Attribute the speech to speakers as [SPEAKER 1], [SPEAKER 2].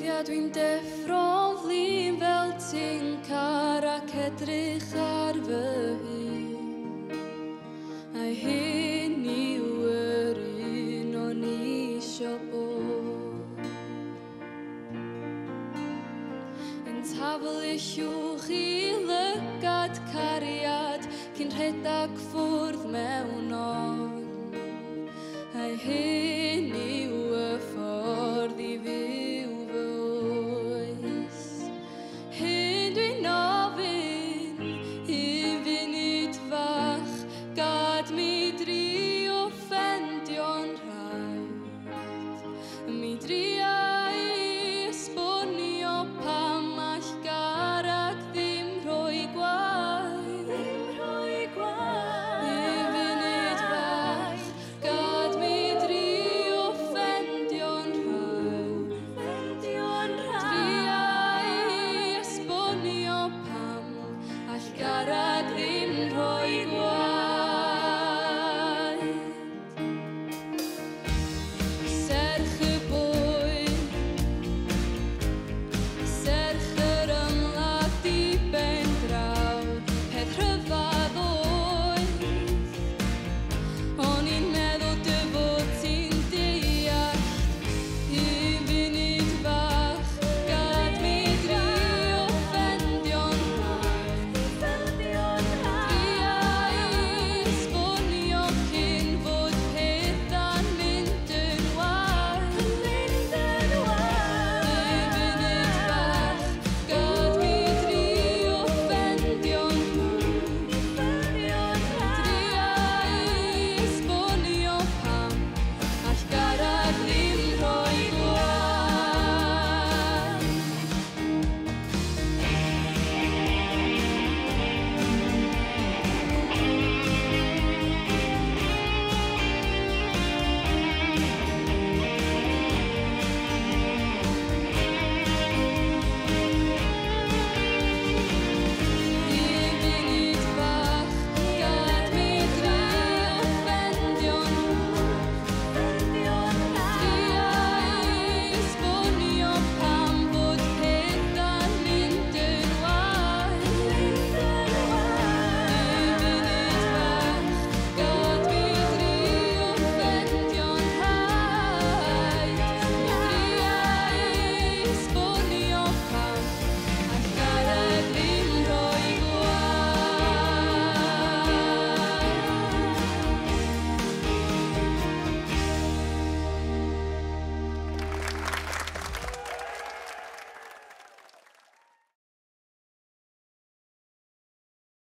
[SPEAKER 1] Weithiau dwi'n deffro flin fel ti'n car ac edrych ar fy hun A hyn yw yr un o'n isio bod Yn tafl i llwch i lygad cariad cyn rhedag ffwrdd mewn on A hyn entre